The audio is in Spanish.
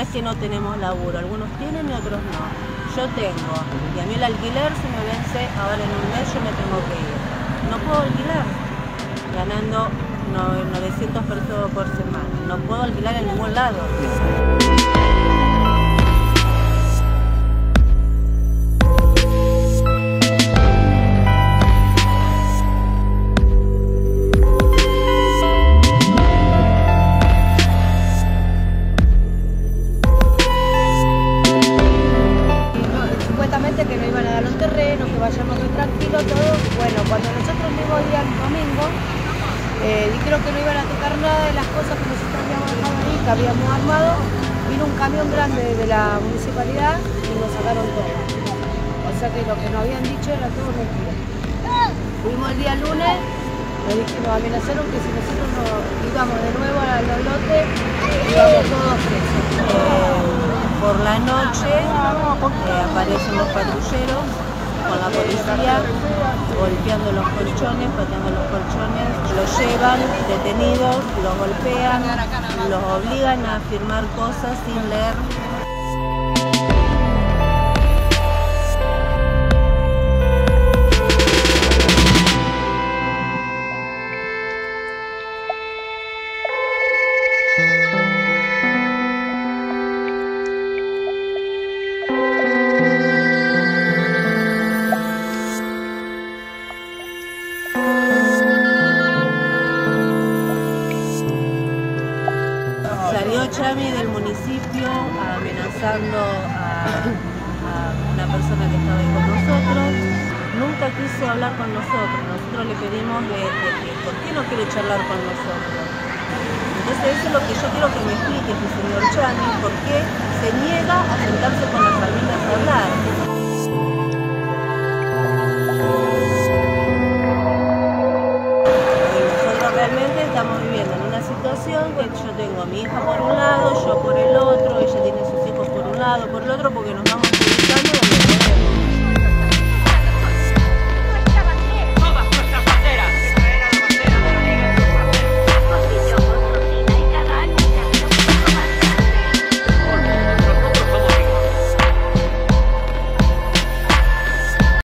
es que no tenemos laburo, algunos tienen y otros no. Yo tengo, y a mí el alquiler se me vence ahora en un mes, yo me tengo que ir. No puedo alquilar ganando 900 pesos por semana. No puedo alquilar en ningún lado. Vayamos muy tranquilos, todo. Bueno, cuando nosotros mismos día el domingo, eh, dijeron que no iban a tocar nada de las cosas que nosotros habíamos dejado ahí, que habíamos armado, vino un camión grande de la municipalidad y nos sacaron todo. O sea que lo que nos habían dicho era todo mentira. Fuimos el día lunes, nos, dijimos, amenazaron que si nosotros no íbamos de nuevo a los lotes, íbamos todos por la noche eh, aparecen los patrulleros con la policía golpeando los colchones, pateando los colchones, los llevan detenidos, los golpean, los obligan a firmar cosas sin leer. Chami del municipio amenazando a, una persona que estaba ahí con nosotros. Nunca quiso hablar con nosotros. Nosotros le pedimos de, de ¿por qué no quiere charlar con nosotros? Entonces eso es lo que yo quiero que me explique este señor Chami, por qué se niega a sentarse con las familias tengo a mi hija por un lado, yo por el otro, ella tiene sus hijos por un lado, por el otro, porque nos vamos ubicando